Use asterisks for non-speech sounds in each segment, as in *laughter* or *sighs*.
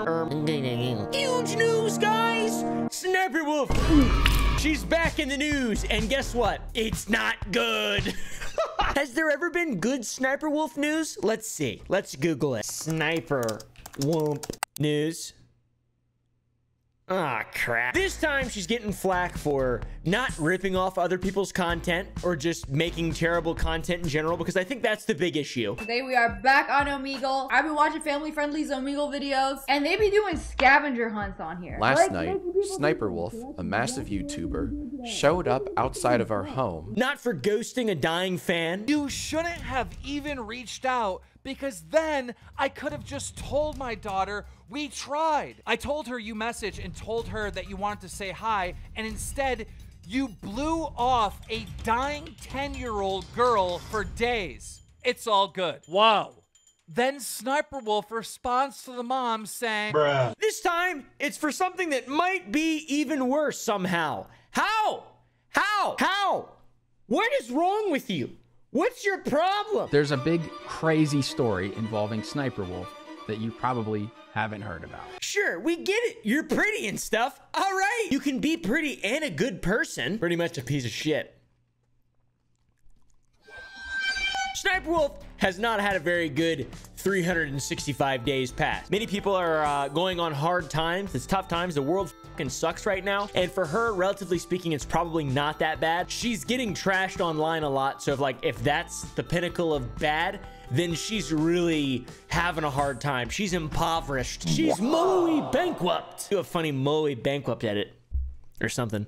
Huge news, guys! Sniper Wolf! She's back in the news, and guess what? It's not good. *laughs* Has there ever been good Sniper Wolf news? Let's see. Let's Google it. Sniper Wolf news. Ah, crap. This time she's getting flack for not ripping off other people's content or just making terrible content in general because I think that's the big issue. Today we are back on Omegle. I've been watching family-friendly Omegle videos and they be doing scavenger hunts on here. Last Like, night, making Sniper Wolf, a massive YouTuber, showed up outside of our home. Not for ghosting a dying fan. You shouldn't have even reached out because then I could have just told my daughter we tried. I told her you messaged and told her that you wanted to say hi, and instead you blew off a dying 10 year old girl for days. It's all good. Wow. Then Sniper Wolf responds to the mom saying, Bruh. This time, it's for something that might be even worse somehow. How? How? How? What is wrong with you? What's your problem? There's a big, crazy story involving Sniper Wolf that you probably haven't heard about. Sure, we get it. You're pretty and stuff. All right. You can be pretty and a good person. Pretty much a piece of shit. Sniper Wolf has not had a very good 365 days past. Many people are uh, going on hard times. It's tough times. The world fucking sucks right now. And for her, relatively speaking, it's probably not that bad. She's getting trashed online a lot. So if like, if that's the pinnacle of bad, then she's really having a hard time. She's impoverished. She's Moe bankrupt. Do a funny Moe bankrupt edit or something.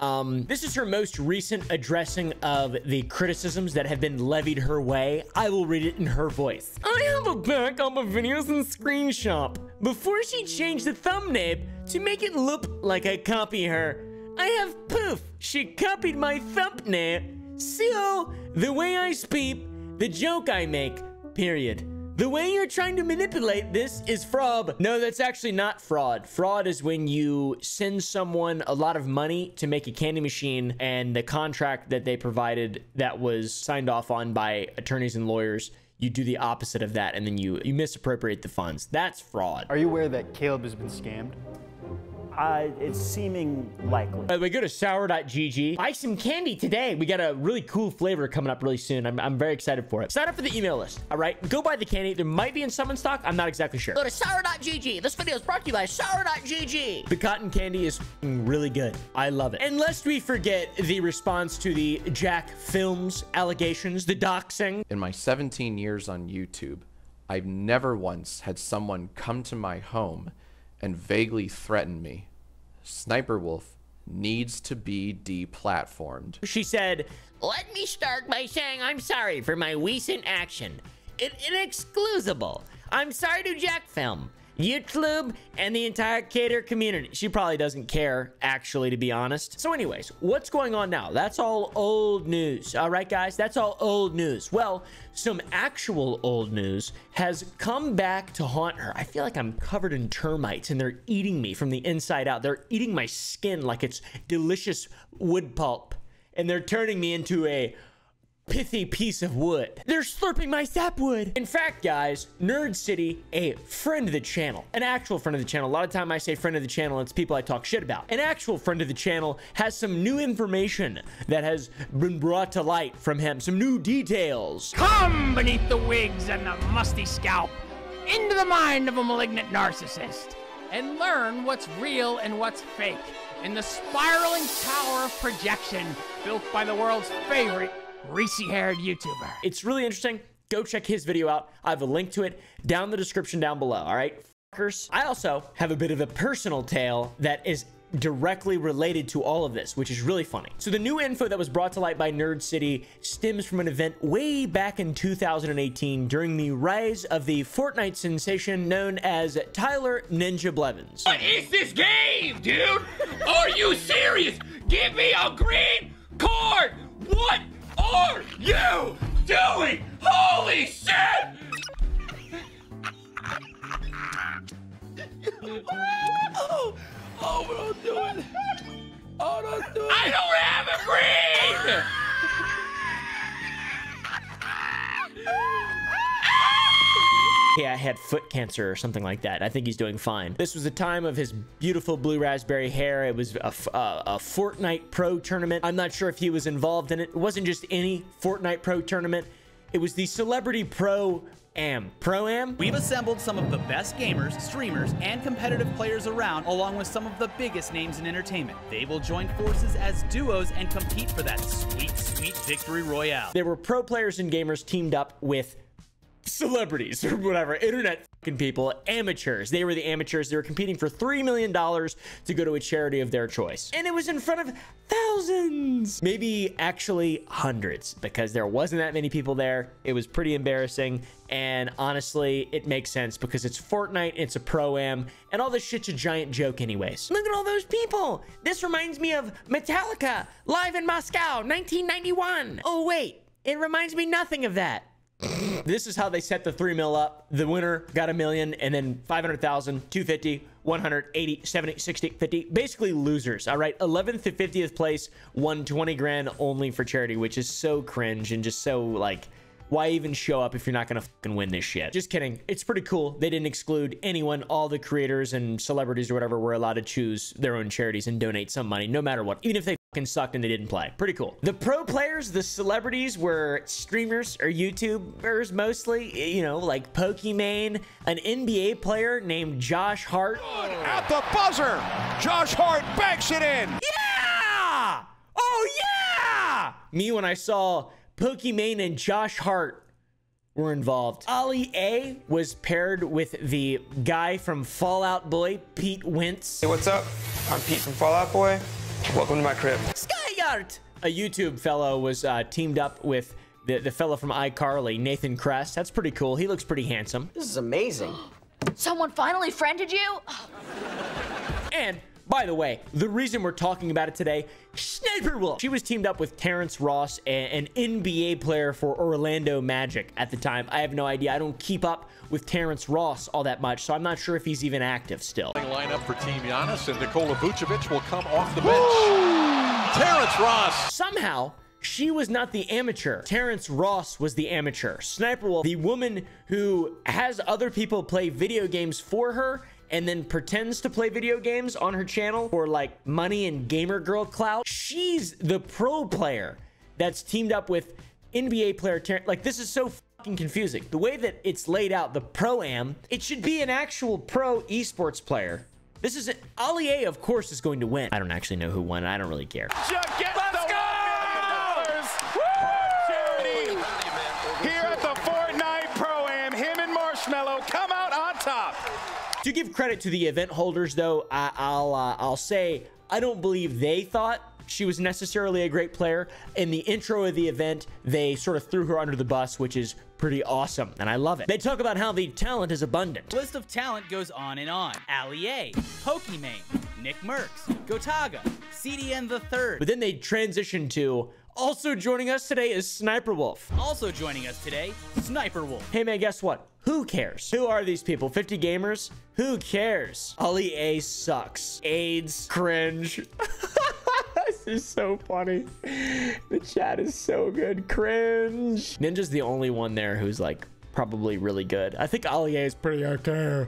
Um, this is her most recent addressing of the criticisms that have been levied her way. I will read it in her voice. I have a backup of videos in Screenshot. Before she changed the thumbnail to make it look like I copy her, I have poof. She copied my thumbnail. So, the way I speak, the joke I make, period. The way you're trying to manipulate this is fraud. No, that's actually not fraud. Fraud is when you send someone a lot of money to make a candy machine and the contract that they provided that was signed off on by attorneys and lawyers, you do the opposite of that and then you, you misappropriate the funds. That's fraud. Are you aware that Caleb has been scammed? Uh, it's seeming likely. By the way, go to sour.gg. Buy some candy today. We got a really cool flavor coming up really soon. I'm, I'm very excited for it. Sign up for the email list, all right? Go buy the candy. There might be in some in stock. I'm not exactly sure. Go to sour.gg. This video is brought to you by sour.gg. The cotton candy is really good. I love it. And lest we forget the response to the JacksFilms allegations, the doxing. In my 17 years on YouTube, I've never once had someone come to my home and vaguely threatened me. Sniper Wolf needs to be deplatformed. She said, Let me start by saying I'm sorry for my recent action. It inexcusable. I'm sorry to Jack Film, YouTube, and the entire Cater community. She probably doesn't care, actually, to be honest. So anyways, what's going on now? That's all old news. All right, guys? That's all old news. Well, some actual old news has come back to haunt her. I feel like I'm covered in termites and they're eating me from the inside out. They're eating my skin like it's delicious wood pulp. And they're turning me into a pithy piece of wood. They're slurping my sapwood. In fact, guys, Nerd City, a friend of the channel, an actual friend of the channel. A lot of time I say friend of the channel, it's people I talk shit about. An actual friend of the channel has some new information that has been brought to light from him. Some new details. Come beneath the wigs and the musty scalp into the mind of a malignant narcissist and learn what's real and what's fake in the spiraling tower of projection built by the world's favorite greasy-haired YouTuber. It's really interesting. Go check his video out. I have a link to it down in the description down below. All right, fuckers. I also have a bit of a personal tale that is directly related to all of this, which is really funny. So the new info that was brought to light by Nerd City stems from an event way back in 2018 during the rise of the Fortnite sensation known as Tyler Ninja Blevins. What is this game, dude? Are you serious? Give me a green card! What are you doing? Holy shit! oh, oh, don't do it. Oh, don't do it. I don't have a green! *laughs* yeah, had foot cancer or something like that. I think he's doing fine. This was the time of his beautiful blue raspberry hair. It was a, a, a Fortnite Pro tournament. I'm not sure if he was involved in it. It wasn't just any Fortnite Pro tournament. It was the Celebrity Pro Am. Pro Am? We've assembled some of the best gamers, streamers, and competitive players around, along with some of the biggest names in entertainment. They will join forces as duos and compete for that sweet, sweet victory royale. There were pro players and gamers teamed up with celebrities or whatever, internet people, amateurs. They were the amateurs. They were competing for $3 million to go to a charity of their choice. And it was in front of thousands, maybe actually hundreds, because there wasn't that many people there. It was pretty embarrassing. And honestly, it makes sense because it's Fortnite, it's a pro-am, and all this shit's a giant joke anyways. Look at all those people. This reminds me of Metallica, live in Moscow, 1991. Oh, wait. It reminds me nothing of that this is how they set the 3 mil up. The winner got a million and then 500,000, 250, 100, 80, 70, 60, 50. Basically losers, all right? 11th to 50th place won 20 grand only for charity, which is so cringe and just so like why even show up if you're not gonna fucking win this shit? Just kidding. It's pretty cool. They didn't exclude anyone. All the creators and celebrities or whatever were allowed to choose their own charities and donate some money, no matter what, even if they fucking sucked and they didn't play. Pretty cool. The pro players, the celebrities were streamers or YouTubers mostly, you know, like Pokimane, an NBA player named Josh Hart. At the buzzer, Josh Hart banks it in. Yeah! Oh yeah! Me when I saw Pokimane and Josh Hart were involved. Ali A was paired with the guy from Fall Out Boy, Pete Wentz. Hey, what's up? I'm Pete from Fall Out Boy. Welcome to my crib. Skyart! A YouTube fellow was uh, teamed up with the, the fellow from iCarly, Nathan Kress. That's pretty cool. He looks pretty handsome. This is amazing. Someone finally friended you? And by the way, the reason we're talking about it today, Sniper Wolf. She was teamed up with Terrence Ross, an NBA player for Orlando Magic at the time. I have no idea. I don't keep up with Terrence Ross all that much, so I'm not sure if he's even active still. Lineup for Team Giannis, and Nikola Vucevic will come off the bench. Terrence Ross. Somehow, she was not the amateur. Terrence Ross was the amateur. Sniper Wolf, the woman who has other people play video games for her and then pretends to play video games on her channel for like money and gamer girl clout. She's the pro player that's teamed up with NBA player. Ter like this is so fucking confusing. The way that it's laid out, the pro am, it should be an actual pro esports player. This is Ali A, of course, is going to win. I don't actually know who won. I don't really care Let's go! Charity here at the Fortnite Pro Am. Him and Marshmello come out on top. To give credit to the event holders, though, I, will uh, I'll say I don't believe they thought she was necessarily a great player. In the intro of the event, they sort of threw her under the bus, which is pretty awesome, and I love it. They talk about how the talent is abundant. List of talent goes on and on. Ali A, Pokimane, Nick Mercs, Gotaga, CDN the Third. But then they transition to also joining us today is Sniper Wolf. Also joining us today, Sniper Wolf. Hey man, guess what? Who cares? Who are these people? 50 gamers? Who cares? Ali A sucks. AIDS. Cringe. *laughs* this is so funny. The chat is so good. Cringe. Ninja's the only one there who's like probably really good. I think Ali A is pretty okay.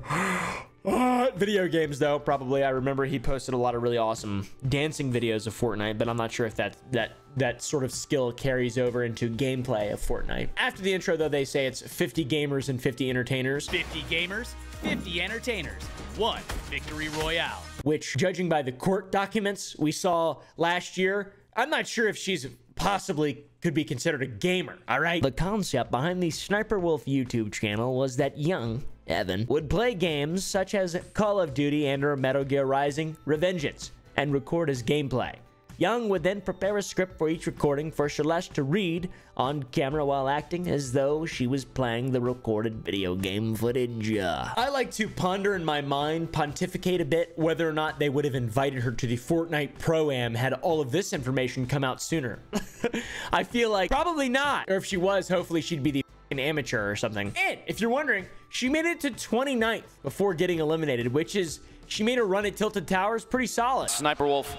Uh, *laughs* video games though probably. I remember he posted a lot of really awesome dancing videos of fortnite but i'm not sure if that that that sort of skill carries over into gameplay of fortnite. After the intro though they say it's 50 gamers and 50 entertainers. 50 gamers 50 entertainers. One victory royale. Which judging by the court documents we saw last year i'm not sure if she's possibly could be considered a gamer all right? The concept behind the sniper wolf youtube channel was that young Evan, would play games such as Call of Duty and or Metal Gear Rising Revengeance and record his gameplay. Young would then prepare a script for each recording for Celeste to read on camera while acting as though she was playing the recorded video game footage. I like to ponder in my mind, pontificate a bit, whether or not they would have invited her to the Fortnite Pro-Am had all of this information come out sooner. *laughs* I feel like probably not. Or if she was, hopefully she'd be the an amateur or something. And if you're wondering, she made it to 29th before getting eliminated, which is, she made a run at Tilted Towers pretty solid. Sniper Wolf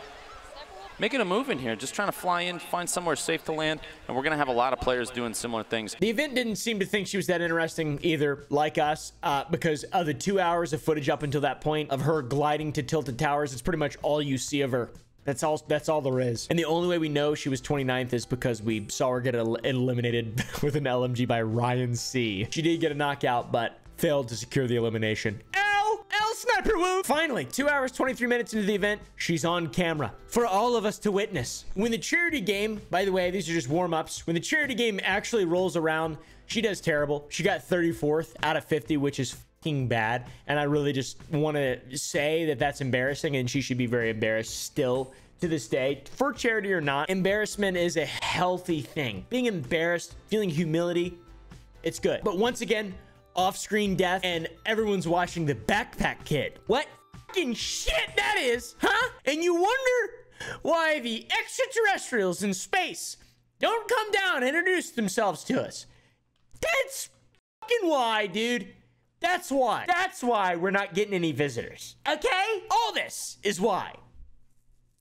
making a move in here, just trying to fly in, find somewhere safe to land, and we're going to have a lot of players doing similar things. The event didn't seem to think she was that interesting either, like us, uh, because of the two hours of footage up until that point of her gliding to Tilted Towers, it's pretty much all you see of her. That's all. That's all there is. And the only way we know she was 29th is because we saw her get el eliminated *laughs* with an LMG by Ryan C. She did get a knockout, but failed to secure the elimination. L L Sniper Woo. Finally, two hours 23 minutes into the event, she's on camera for all of us to witness. When the charity game, by the way, these are just warm ups. When the charity game actually rolls around, she does terrible. She got 34th out of 50, which is bad. And i really just want to say that that's embarrassing and she should be very embarrassed still to this day. For charity or not embarrassment is a healthy thing. Being embarrassed feeling humility it's good. But once again off-screen death and everyone's watching the backpack kid. What fucking shit that is huh? And you wonder why the extraterrestrials in space don't come down and introduce themselves to us. That's fucking why dude that's why. That's why we're not getting any visitors. Okay? All this is why.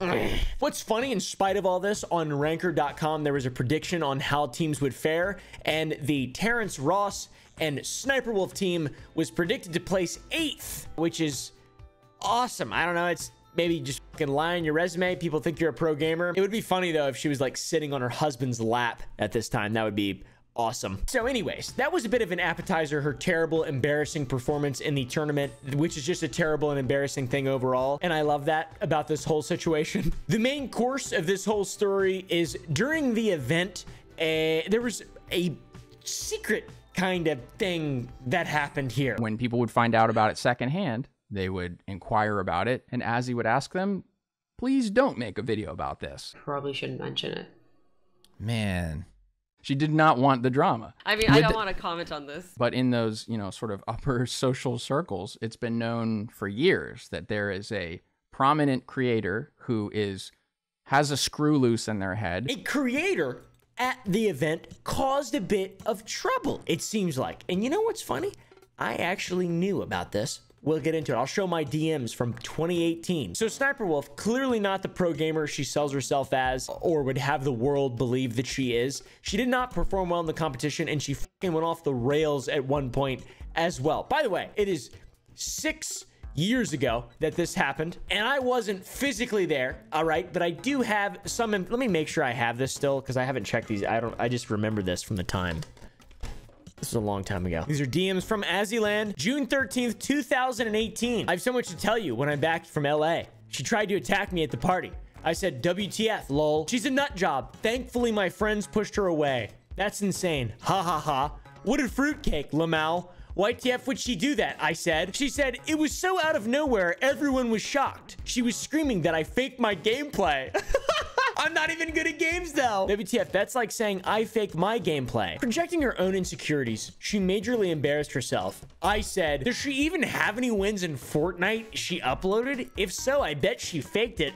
*sighs* What's funny, in spite of all this, on ranker.com, there was a prediction on how teams would fare, and the Terrence Ross and Sniper Wolf team was predicted to place eighth, which is awesome. I don't know. It's maybe just fucking lie on your resume. People think you're a pro gamer. It would be funny, though, if she was like sitting on her husband's lap at this time. That would be awesome. So anyways, that was a bit of an appetizer, her terrible, embarrassing performance in the tournament, which is just a terrible and embarrassing thing overall. And I love that about this whole situation. *laughs* The main course of this whole story is during the event, uh, there was a secret kind of thing that happened here. When people would find out about it secondhand, they would inquire about it. And as he would ask them, please don't make a video about this. Probably shouldn't mention it. Man, she did not want the drama. I mean, I don't want to comment on this. But in those, you know, sort of upper *laughs* social circles, it's been known for years that there is a prominent creator who is has a screw loose in their head. A creator at the event caused a bit of trouble, it seems like. And you know what's funny? I actually knew about this We'll get into it. I'll show my DMs from 2018. So Sniper Wolf, clearly not the pro gamer she sells herself as or would have the world believe that she is. She did not perform well in the competition and she fucking went off the rails at one point as well. By the way, it is six years ago that this happened and I wasn't physically there all right but I do have some let me make sure I have this still because I haven't checked these I don't I just remember this from the time this is a long time ago. These are DMs from Azzyland, June 13th, 2018. I have so much to tell you when I'm back from LA. She tried to attack me at the party. I said, WTF, lol. She's a nut job. Thankfully, my friends pushed her away. That's insane. Ha ha ha. What a fruitcake, Lamau. Why TF would she do that? I said. She said, it was so out of nowhere, everyone was shocked. She was screaming that I faked my gameplay. *laughs* I'm not even good at games though. WTF, that's like saying I fake my gameplay. Projecting her own insecurities, she majorly embarrassed herself. I said, does she even have any wins in Fortnite she uploaded? If so, I bet she faked it.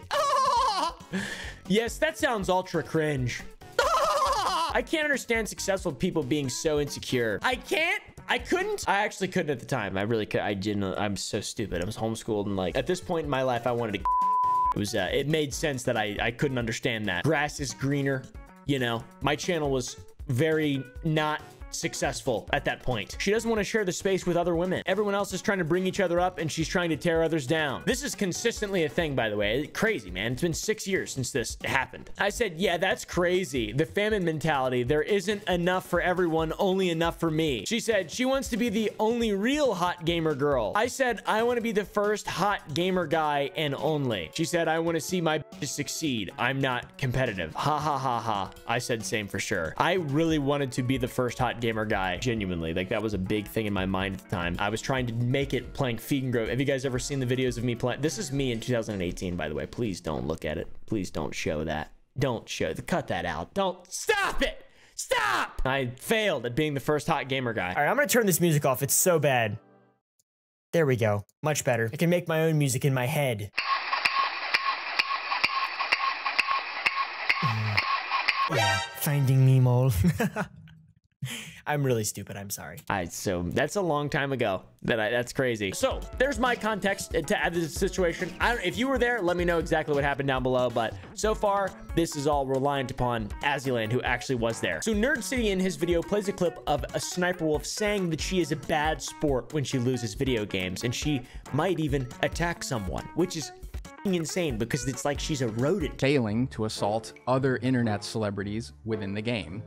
*laughs* yes, that sounds ultra cringe. *laughs* I can't understand successful people being so insecure. I can't. I couldn't. I actually couldn't at the time. I really could. I didn't. I'm so stupid. I was homeschooled and like at this point in my life, I wanted to it was, uh, it made sense that I, I couldn't understand that. Grass is greener, you know. My channel was very not successful at that point. She doesn't want to share the space with other women. Everyone else is trying to bring each other up and she's trying to tear others down. This is consistently a thing, by the way. Crazy, man. It's been six years since this happened. I said, yeah, that's crazy. The famine mentality. There isn't enough for everyone, only enough for me. She said she wants to be the only real hot gamer girl. I said, I want to be the first hot gamer guy and only. She said, I want to see my succeed. I'm not competitive. Ha ha ha ha. I said same for sure. I really wanted to be the first hot gamer guy, genuinely. Like, that was a big thing in my mind at the time. I was trying to make it playing Feed and Grow. Have you guys ever seen the videos of me playing? This is me in 2018, by the way. Please don't look at it. Please don't show that. Don't show, the cut that out. Don't, stop it! Stop! I failed at being the first hot gamer guy. All right, I'm gonna turn this music off. It's so bad. There we go. Much better. I can make my own music in my head. *sighs* Yeah, finding me Mole. *laughs* I'm really stupid. I'm sorry. I so that's a long time ago. That I, that's crazy. So there's my context to add to the situation. I don't, if you were there, let me know exactly what happened down below. But so far, this is all reliant upon Azzyland, who actually was there. So Nerd City in his video plays a clip of a sniper wolf saying that she is a bad sport when she loses video games, and she might even attack someone, which is insane because it's like she's a rodent. Failing to assault other internet celebrities within the game.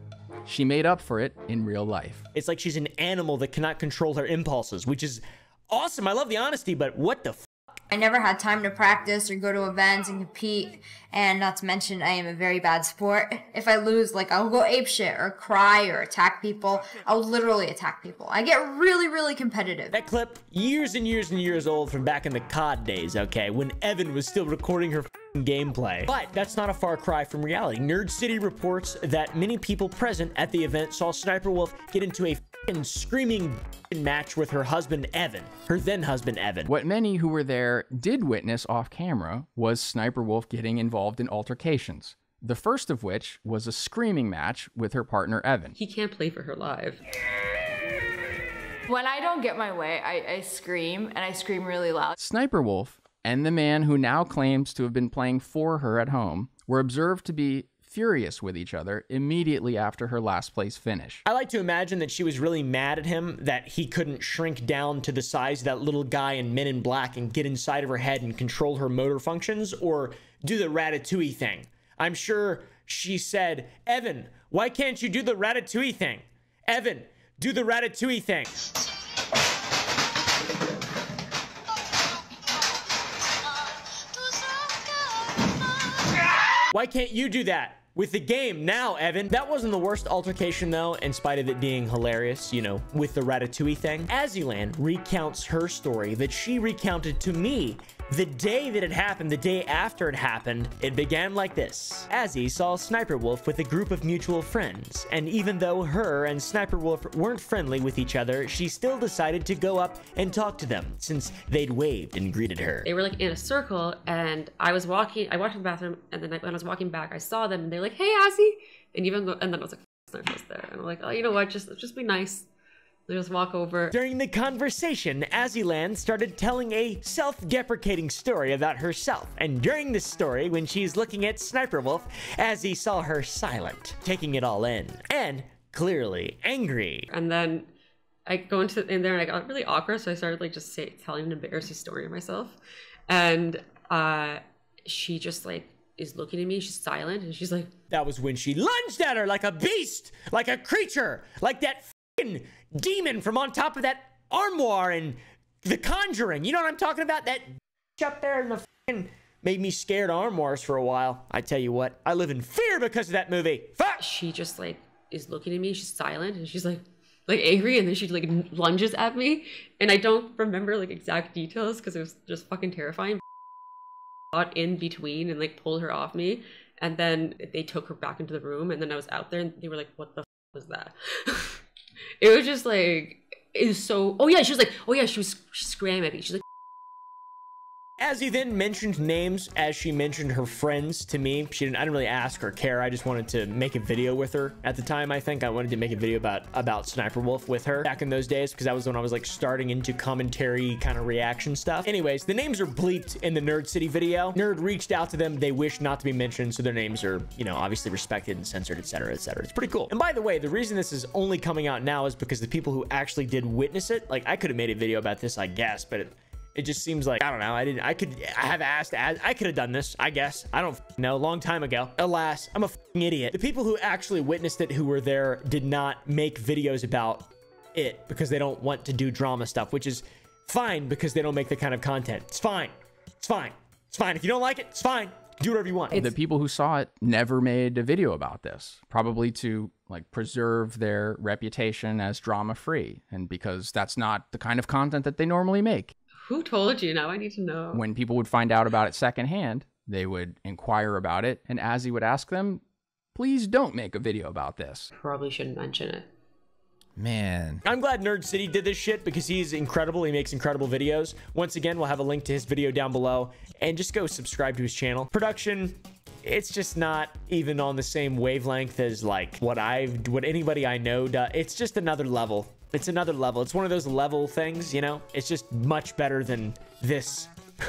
She made up for it in real life. It's like she's an animal that cannot control her impulses, which is awesome. I love the honesty, but what the I never had time to practice or go to events and compete, and not to mention I am a very bad sport. If I lose, like I'll go ape shit or cry or attack people. I'll literally attack people. I get really, really competitive. That clip, years and years and years old from back in the COD days, okay, when Evan was still recording her gameplay. But that's not a far cry from reality. Nerd City reports that many people present at the event saw Sniper Wolf get into a screaming match with her husband Evan, her then husband Evan. What many who were there did witness off camera was Sniper Wolf getting involved in altercations. The first of which was a screaming match with her partner Evan. He can't play for her live. When I don't get my way, I, I scream and I scream really loud. Sniper Wolf and the man who now claims to have been playing for her at home were observed to be furious with each other immediately after her last place finish. I like to imagine that she was really mad at him that he couldn't shrink down to the size of that little guy in Men in Black and get inside of her head and control her motor functions or do the ratatouille thing. I'm sure she said, Evan, why can't you do the ratatouille thing? Evan, do the ratatouille thing. Why can't you do that? With the game now, Evan. That wasn't the worst altercation, though, in spite of it being hilarious, you know, with the Ratatouille thing. Azzyland recounts her story that she recounted to me the day that it happened, the day after it happened, it began like this. Azzy saw Sniper Wolf with a group of mutual friends, and even though her and Sniper Wolf weren't friendly with each other, she still decided to go up and talk to them, since they'd waved and greeted her. They were like in a circle, and I was walking, I walked to the bathroom, and then when I was walking back, I saw them, and they're like, hey, Azzy! And even and then I was like, Sniper was there. And I'm like, oh, you know what, just, just be nice. Just walk over. During the conversation, Azzyland started telling a self-deprecating story about herself. And during this story, when she's looking at Sniper Wolf, Azzy saw her silent, taking it all in, and clearly angry. And then I go into in there and I got really awkward, so I started like just say, telling an embarrassing story of myself. And uh, she just like is looking at me. She's silent, and she's like, "That was when she lunged at her like a beast, like a creature, like that demon from on top of that armoire and The Conjuring. You know what I'm talking about? That up there in the made me scared armoires for a while. I tell you what, I live in fear because of that movie. Fuck. She just like is looking at me. She's silent, and she's like like angry, and then she like lunges at me, and I don't remember like exact details because it was just fucking terrifying. Got in between and like pulled her off me, and then they took her back into the room, and then I was out there, and they were like, "What the was that?" *laughs* it was just like it was so oh yeah she was like oh yeah she was screaming at me. She's like Azzy then mentioned names as she mentioned her friends to me. She didn't, I didn't really ask or care. I just wanted to make a video with her at the time. I think I wanted to make a video about, about Sniper Wolf with her back in those days because that was when I was like starting into commentary kind of reaction stuff. Anyways, the names are bleeped in the Nerd City video. Nerd reached out to them. They wish not to be mentioned. So their names are, you know, obviously respected and censored, etc., etc. It's pretty cool. And by the way, the reason this is only coming out now is because the people who actually did witness it, like I could have made a video about this, I guess, but it, it just seems like I don't know. I didn't. I could. I have asked. I could have done this. I guess. I don't know. Long time ago. Alas, I'm a idiot. The people who actually witnessed it, who were there, did not make videos about it because they don't want to do drama stuff, which is fine because they don't make the kind of content. It's fine. It's fine. It's fine. If you don't like it, it's fine. Do whatever you want. the people who saw it never made a video about this, probably to like preserve their reputation as drama free, and because that's not the kind of content that they normally make. Who told you? Now I need to know. When people would find out about it secondhand, they would inquire about it, and Azzy would ask them, please don't make a video about this. Probably shouldn't mention it. Man. I'm glad Nerd City did this shit because he's incredible. He makes incredible videos. Once again, we'll have a link to his video down below and just go subscribe to his channel. Production it's just not even on the same wavelength as like what I've, what anybody I know does. It's just another level. It's another level. It's one of those level things, you know? It's just much better than this. *laughs*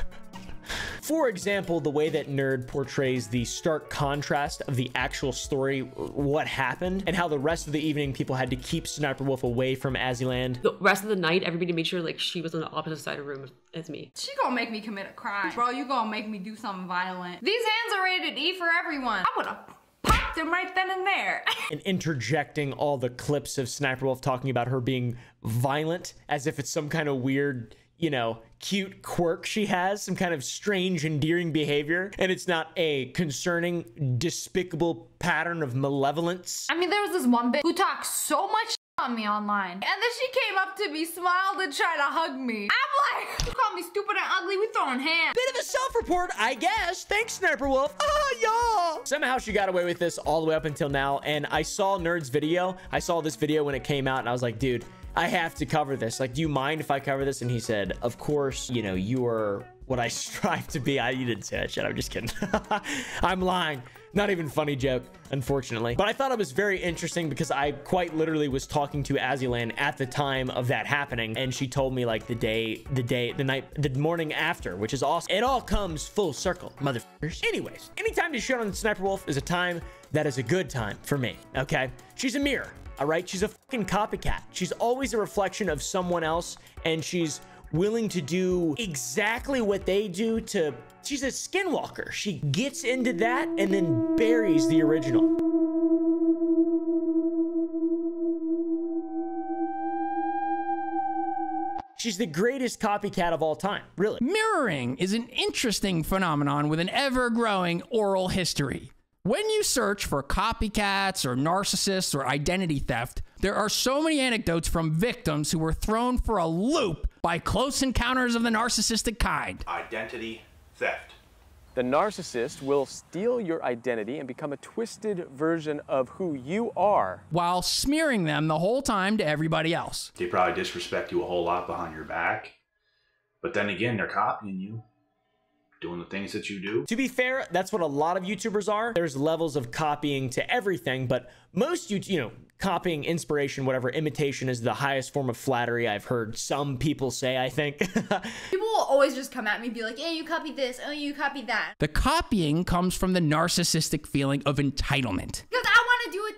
For example, the way that Nerd portrays the stark contrast of the actual story, what happened, and how the rest of the evening people had to keep Sniper Wolf away from Azzyland. The rest of the night, everybody made sure like she was on the opposite side of the room as me. She gonna make me commit a crime. Bro, you gonna make me do something violent. These hands are rated E for everyone. I would've popped them right then and there. *laughs* and interjecting all the clips of Sniper Wolf talking about her being violent as if it's some kind of weird, you know, cute quirk she has, some kind of strange, endearing behavior, and it's not a concerning, despicable pattern of malevolence. I mean, there was this one bit who talked so much on me online. And then she came up to me, smiled, and tried to hug me. I'm like, *laughs* you call me stupid and ugly, we throwing hands. Bit of a self-report, I guess. Thanks, Sniper Wolf. Ah, oh, yeah. Somehow she got away with this all the way up until now, and I saw Nerd's video. I saw this video when it came out, and I was like, dude, I have to cover this. Like, do you mind if I cover this? And he said, of course, you know, you are what I *laughs* strive to be. I, you didn't say that shit. I'm just kidding. *laughs* I'm lying. Not even funny joke, unfortunately. But I thought it was very interesting because I quite literally was talking to Azzyland at the time of that happening. And she told me like the day, the day, the night, the morning after, which is awesome. It all comes full circle, motherfuckers. Anyways, anytime to shit on Sniper Wolf is a time that is a good time for me, okay? She's a mirror, all right? She's a fucking copycat. She's always a reflection of someone else and she's willing to do exactly what they do to she's a skinwalker she gets into that and then buries the original She's the greatest copycat of all time, really. Mirroring is an interesting phenomenon with an ever growing oral history. When you search for copycats or narcissists or identity theft, there are so many anecdotes from victims who were thrown for a loop by close encounters of the narcissistic kind. Identity theft. The narcissist will steal your identity and become a twisted version of who you are. While smearing them the whole time to everybody else. They probably disrespect you a whole lot behind your back. But then again, they're copying you doing the things that you do. To be fair, that's what a lot of YouTubers are. There's levels of copying to everything, but most you you know, copying inspiration, whatever, imitation is the highest form of flattery I've heard some people say, I think. *laughs* People will always just come at me and be like, hey, you copied this, oh, you copied that. The copying comes from the narcissistic feeling of entitlement.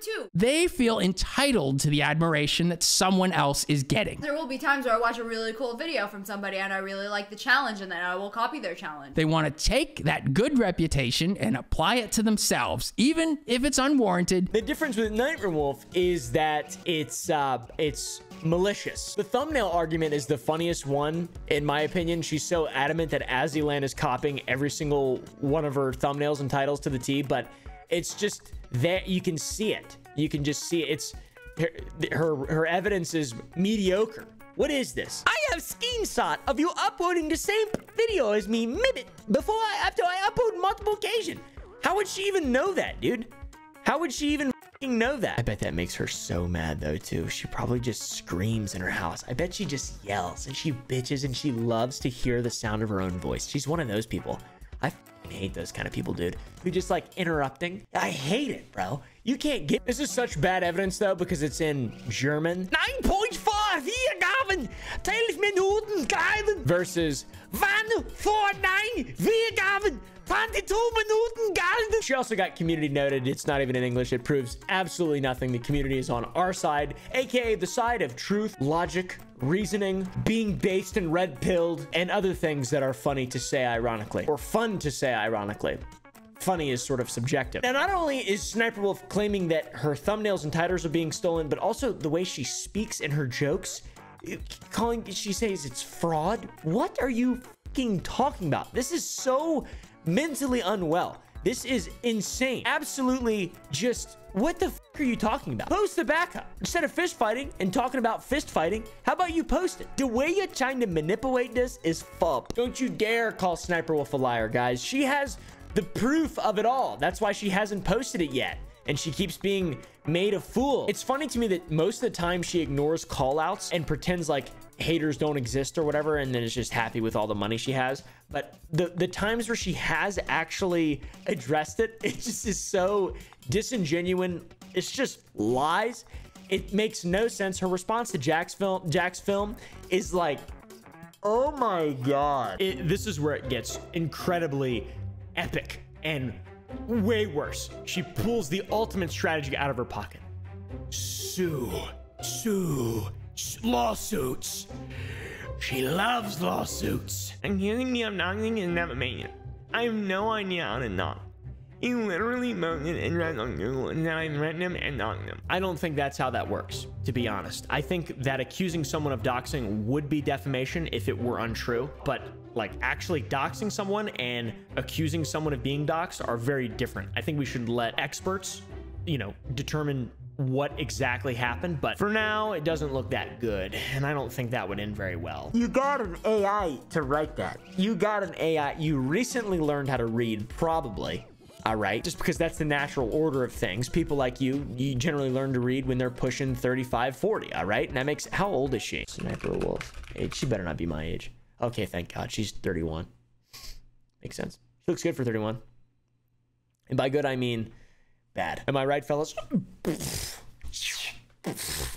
Too. They feel entitled to the admiration that someone else is getting. There will be times where I watch a really cool video from somebody and I really like the challenge and then I will copy their challenge. They want to take that good reputation and apply it to themselves, even if it's unwarranted. The difference with Nightmare Wolf is that it's uh it's malicious. The thumbnail argument is the funniest one, in my opinion. She's so adamant that Azzyland is copying every single one of her thumbnails and titles to the T, but it's just that you can see it. You can just see it. It's her, her, her evidence is mediocre. What is this? I have screenshot of you uploading the same video as me Mibit before I after I upload multiple occasions. How would she even know that, dude? How would she even know that? I bet that makes her so mad though too. She probably just screams in her house. I bet she just yells and she bitches and she loves to hear the sound of her own voice. She's one of those people. I hate those kind of people, dude, who just like interrupting. I hate it, bro. You can't get this is such bad evidence though because it's in German. 9.4 Wiedergaben, 12 Minuten Gaben versus Wann vor 9 Wiedergaben. 22 Minuten Gaben. She also got community noted. It's not even in English. It proves absolutely nothing. The community is on our side, aka the side of truth, logic, reasoning, being based and red pilled, and other things that are funny to say ironically, or fun to say ironically funny is sort of subjective. Now, not only is Sniper Wolf claiming that her thumbnails and titles are being stolen, but also the way she speaks in her jokes, calling, she says it's fraud. What are you talking about? This is so mentally unwell. This is insane. Absolutely just what the are you talking about? Post the backup. Instead of fist fighting and talking about fist fighting, how about you post it? The way you're trying to manipulate this is fub. Don't you dare call Sniper Wolf a liar, guys. She has the proof of it all. That's why she hasn't posted it yet. And she keeps being made a fool. It's funny to me that most of the time she ignores callouts and pretends like haters don't exist or whatever and then is just happy with all the money she has. But the the times where she has actually addressed it *laughs* it just is so disingenuous it's just lies. It makes no sense. Her response to jack's film jack's film is like oh my god. It, this is where it gets incredibly epic and way worse. She pulls the ultimate strategy out of her pocket. Sue sue lawsuits. She loves lawsuits. I'm hearing I'm knocking and never made it. I have no idea how to knock. He literally mounted and ran on Google and then I threatened him and knocked him. I don't think that's how that works, to be honest. I think that accusing someone of doxing would be defamation if it were untrue, but like actually doxing someone and accusing someone of being doxed are very different. I think we should let experts, you know, determine what exactly happened, but for now, it doesn't look that good, and I don't think that would end very well. You got an AI to write that. You got an AI. You recently learned how to read, probably. All right, just because that's the natural order of things. People like you, you generally learn to read when they're pushing 35, 40, all right? And that makes, how old is she? Sniper Wolf. She better not be my age. Okay, thank God, she's 31. Makes sense. She looks good for 31. And by good, I mean bad. Am I right, fellas?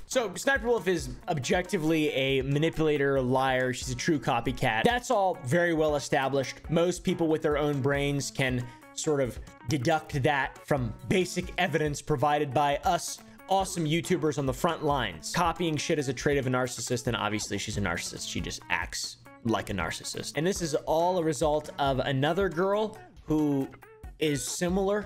So, Sniper Wolf is objectively a manipulator, a liar. She's a true copycat. That's all very well established. Most people with their own brains can sort of deduct that from basic evidence provided by us awesome YouTubers on the front lines. Copying shit is a trait of a narcissist, and obviously she's a narcissist. She just acts like a narcissist. And this is all a result of another girl who is similar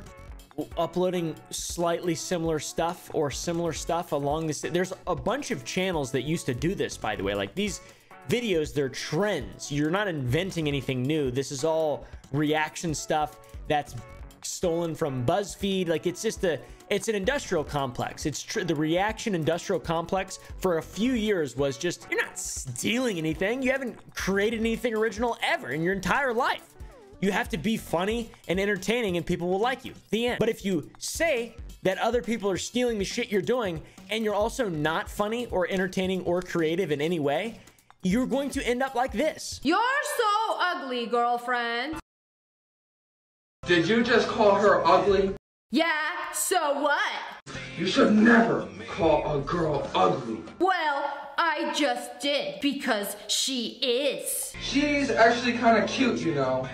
uploading slightly similar stuff or similar stuff along this there's a bunch of channels that used to do this by the way. Like these videos they're trends. You're not inventing anything new. This is all reaction stuff that's stolen from buzzfeed. Like it's just a it's an industrial complex. It's tr- the reaction industrial complex for a few years was just you're not stealing anything. You haven't created anything original ever in your entire life you have to be funny and entertaining and people will like you. The end. But if you say that other people are stealing the shit you're doing and you're also not funny or entertaining or creative in any way, you're going to end up like this. You're so ugly, girlfriend. Did you just call her ugly? Yeah, so what? You should never call a girl ugly. Well, I just did because she is. She's actually kind of cute, you know.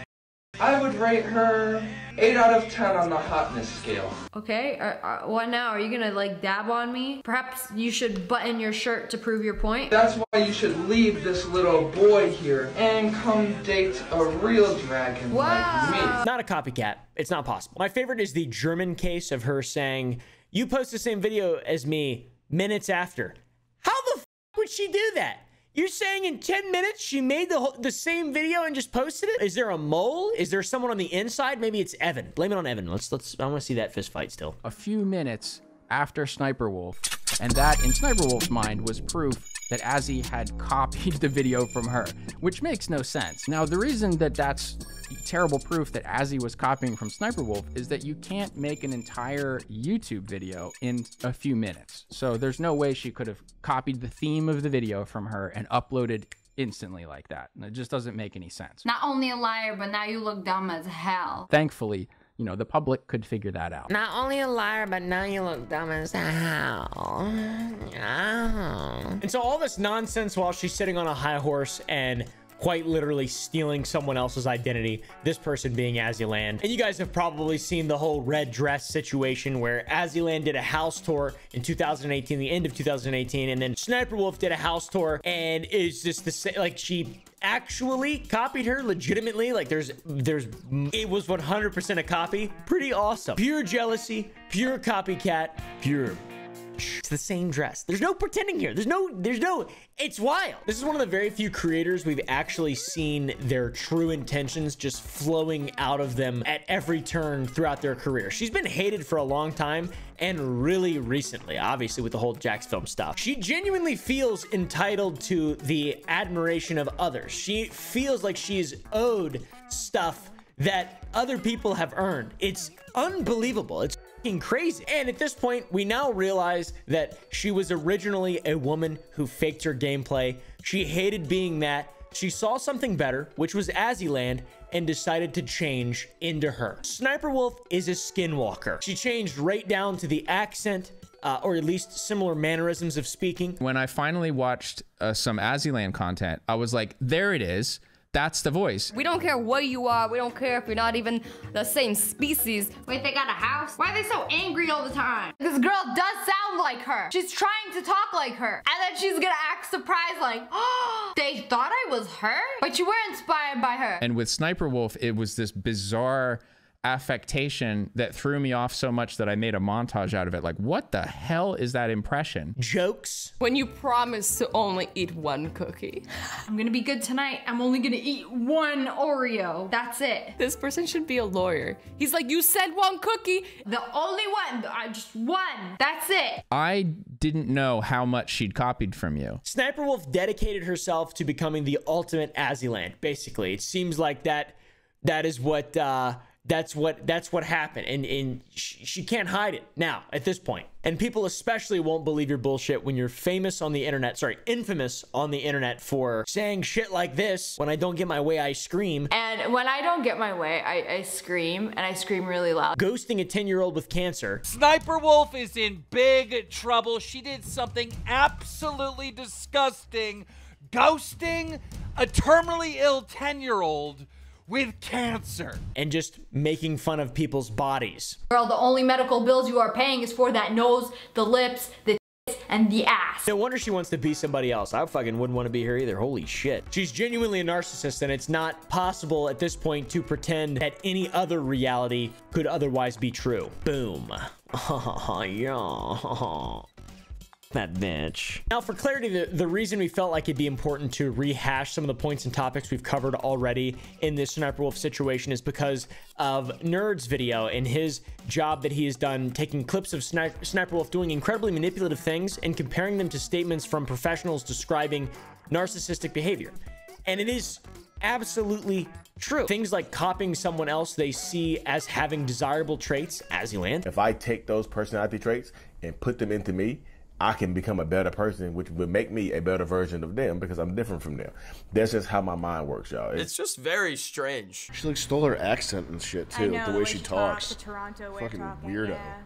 I would rate her 8 out of 10 on the hotness scale. Okay, uh, uh, what now? Are you gonna like dab on me? Perhaps you should button your shirt to prove your point? That's why you should leave this little boy here and come date a real dragon wow. like me. Not a copycat. It's not possible. My favorite is the German case of her saying, you post the same video as me minutes after. How the f would she do that? You're saying in 10 minutes she made the whole, the same video and just posted it? Is there a mole? Is there someone on the inside? Maybe it's Evan. Blame it on Evan. Let's let's I want to see that fist fight still. A few minutes after Sniper Wolf, and that in Sniper Wolf's mind was proof that Azzy had copied *laughs* the video from her, which makes no sense. Now, the reason that that's terrible proof that Azzy was copying from Sniper Wolf is that you can't make an entire YouTube video in a few minutes. So there's no way she could have copied the theme of the video from her and uploaded instantly like that. It just doesn't make any sense. Not only a liar, but now you look dumb as hell. Thankfully, you know, the public could figure that out. Not only a liar, but now you look dumb as hell. Oh. And so all this nonsense while she's sitting on a high horse and quite literally stealing someone else's identity, this person being Azzyland. And you guys have probably seen the whole red dress situation where Azzyland did a house tour in 2018, the end of 2018, and then Sniper Wolf did a house tour and it's just the same, like she actually copied her legitimately like there's there's it was 100% a copy. Pretty awesome. Pure jealousy pure copycat pure it's the same dress. There's no pretending here. There's no, there's no, it's wild. This is one of the very few creators we've actually seen their true intentions just flowing out of them at every turn throughout their career. She's been hated for a long time and really recently, obviously with the whole Jack's film stuff. She genuinely feels entitled to the admiration of others. She feels like she's owed stuff that other people have earned. It's unbelievable. It's f***ing crazy. And at this point, we now realize that she was originally a woman who faked her gameplay. She hated being that. She saw something better, which was Azzyland, and decided to change into her. Sniper Wolf is a skinwalker. She changed right down to the accent, uh, or at least similar mannerisms of speaking. When I finally watched uh, some Azzyland content, I was like, there it is. That's the voice. We don't care what you are. We don't care if you're not even the same species. Wait, they got a house? Why are they so angry all the time? This girl does sound like her. She's trying to talk like her. And then she's gonna act surprised like, oh, *gasps* they thought I was her? But you were inspired by her. And with Sniper Wolf, it was this bizarre affectation that threw me off so much that I made a montage out of it. Like, what the hell is that impression? Jokes. When you promise to only eat one cookie. I'm gonna be good tonight. I'm only gonna eat one Oreo. That's it. This person should be a lawyer. He's like, you said one cookie. The only one. I just one. That's it. I didn't know how much she'd copied from you. Sniper Wolf dedicated herself to becoming the ultimate Azzyland, basically. It seems like that that is what uh that's what that's what happened. And and she, she can't hide it now at this point. And people especially won't believe your bullshit when you're famous on the internet sorry infamous on the internet for saying shit like this when i don't get my way i scream. And when I don't get my way, I, I scream and I scream really loud. ghosting a 10 year old with cancer. Sniper Wolf is in big trouble. She did something absolutely disgusting, ghosting a terminally ill 10 year old with cancer. and just making fun of people's bodies. Girl, the only medical bills you are paying is for that nose, the lips, the tits, and the ass. no wonder she wants to be somebody else. I fucking wouldn't want to be here either. Holy shit. She's genuinely a narcissist and it's not possible at this point to pretend that any other reality could otherwise be true. Boom. *laughs* Yeah *laughs* that bitch. Now, for clarity, the, the reason we felt like it'd be important to rehash some of the points and topics we've covered already in this Sniper Wolf situation is because of Nerd's video and his job that he has done taking clips of Sni- Sniper Wolf doing incredibly manipulative things and comparing them to statements from professionals describing narcissistic behavior. And it is absolutely true. Things like copying someone else they see as having desirable traits, Azzyland. If I take those personality traits and put them into me, I can become a better person, which would make me a better version of them because I'm different from them. That's just how my mind works, y'all. It's, It's just very strange. She like stole her accent and shit too, know, the way she talks. the Toronto way Fucking talking, weirdo. yeah.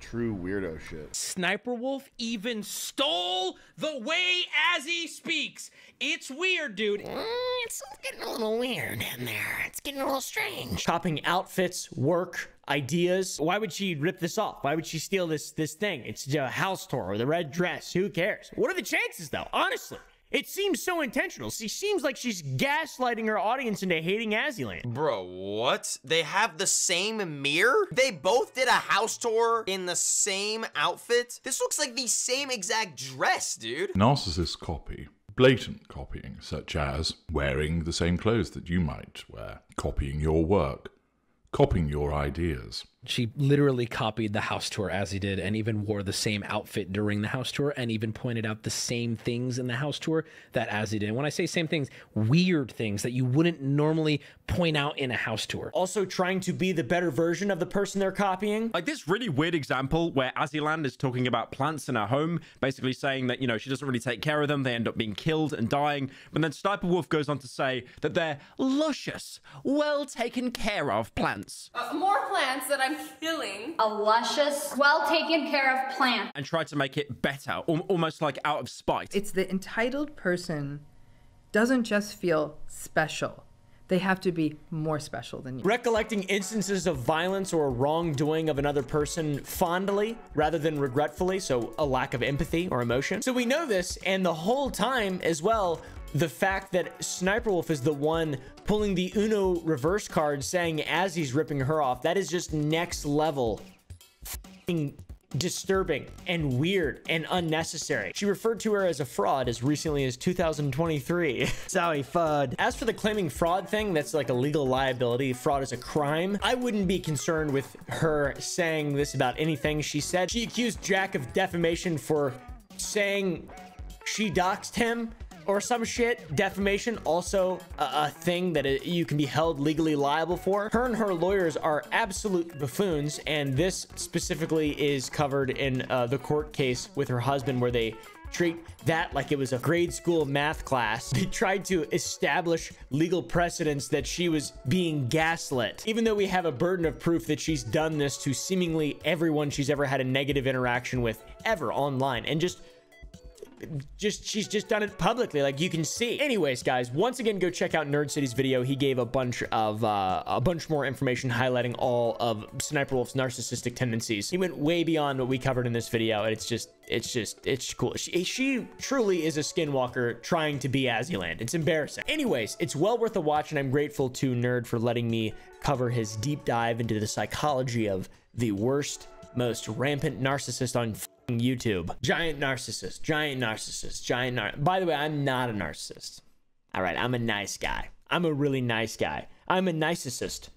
True weirdo shit. Sniper Wolf even stole the way Azzy speaks. It's weird, dude. Mm, it's getting a little weird in there. It's getting a little strange. Copying outfits, work, ideas. Why would she rip this off? Why would she steal this this thing? It's a house tour with a red dress. Who cares? What are the chances though? Honestly. It seems so intentional. She seems like she's gaslighting her audience into hating Azzyland. Bro, what? They have the same mirror? They both did a house tour in the same outfit? This looks like the same exact dress, dude. Narcissists copy. Blatant copying, such as wearing the same clothes that you might wear, copying your work, copying your ideas. She literally copied the house tour Azzy did and even wore the same outfit during the house tour and even pointed out the same things in the house tour that Azzy did. And when I say same things, weird things that you wouldn't normally point out in a house tour. Also trying to be the better version of the person they're copying. Like this really weird example where Azzyland is talking about plants in her home, basically saying that, you know, she doesn't really take care of them. They end up being killed and dying. But then Sniper Wolf goes on to say that they're luscious, well taken care of plants. Uh, more plants that I'm killing. A luscious, well taken care of plant. And try to make it better, al- almost like out of spite. It's the entitled person doesn't just feel special. They have to be more special than you. Recollecting instances of violence or wrongdoing of another person fondly rather than regretfully, so a lack of empathy or emotion. So we know this, and the whole time as well, the fact that Sniper Wolf is the one pulling the Uno reverse card saying Azzy's ripping her off, that is just next level disturbing and weird and unnecessary. She referred to her as a fraud as recently as 2023. *laughs* Sorry, FUD. As for the claiming fraud thing, that's like a legal liability. Fraud is a crime. I wouldn't be concerned with her saying this about anything she said. She accused Jack of defamation for saying she doxed him or some shit. Defamation, also a, a thing that it, you can be held legally liable for. Her and her lawyers are absolute buffoons, and this specifically is covered in uh, the court case with her husband where they treat that like it was a grade school math class. *laughs* They tried to establish legal precedents that she was being gaslit, even though we have a burden of proof that she's done this to seemingly everyone she's ever had a negative interaction with ever online and just just she's just done it publicly like you can see. Anyways guys once again go check out nerd city's video. He gave a bunch of uh, a bunch more information highlighting all of sniper wolf's narcissistic tendencies. He went way beyond what we covered in this video and it's just it's just it's cool. She, she truly is a skinwalker trying to be Azzyland. it's embarrassing. Anyways it's well worth a watch and i'm grateful to nerd for letting me cover his deep dive into the psychology of the worst most rampant narcissist on YouTube. Giant narcissist, giant narcissist, giant nar- By the way, I'm not a narcissist. All right, I'm a nice guy. I'm a really nice guy. I'm a nicicist.